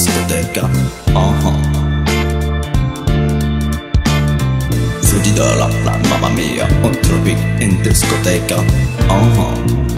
discoteca. Uh-huh. Zudi dalla la mamma mia, on tropic in discoteca. Uh-huh.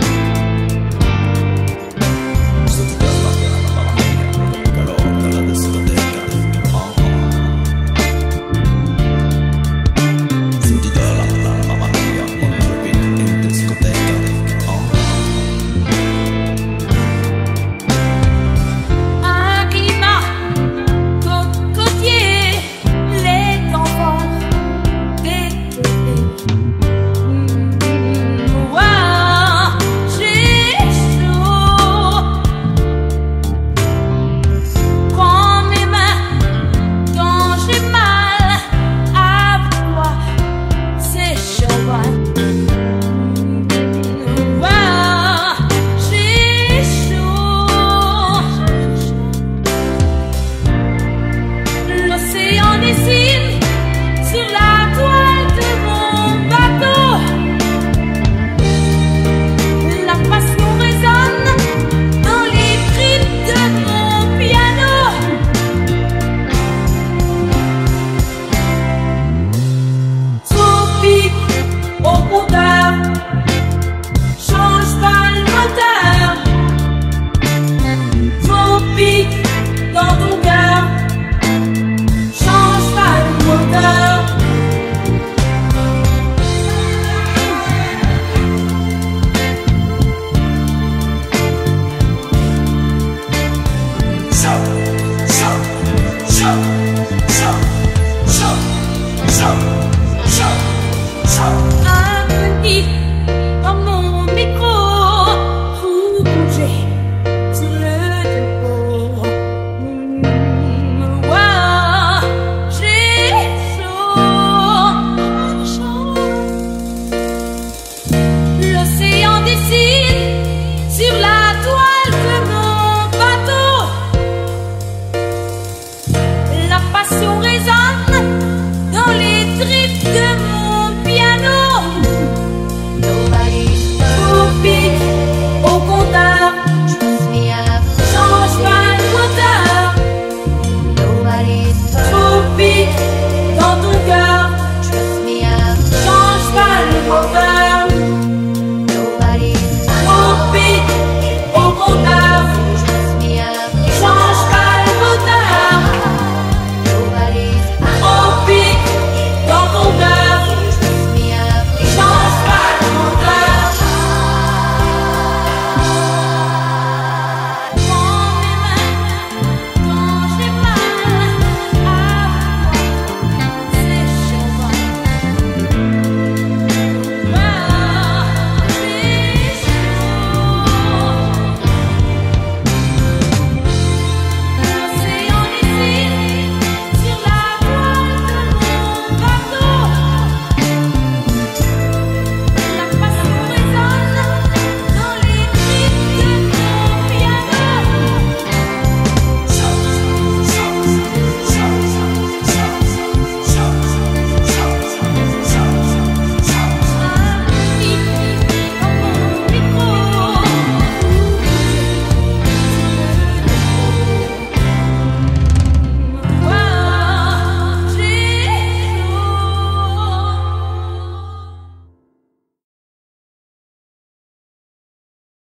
fácil.